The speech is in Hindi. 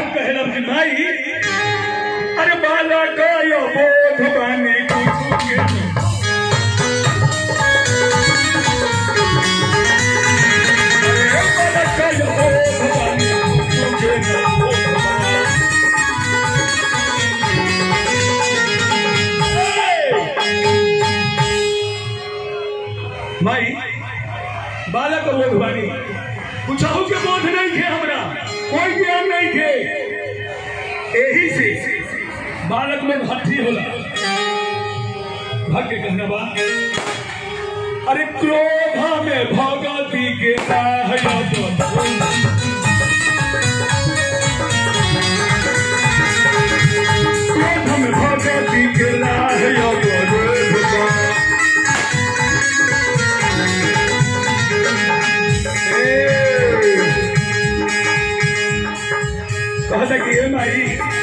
भक्त कहलन कि माई अरे बाला का बोध बानी बालक बोध बानी कुछ के बोध नहीं थे हमरा? कोई ज्ञान नहीं थे यही से बालक में भट्टी होला। भाग्य कहना बा अरे क्रोधा में भगवती के राह कहता कि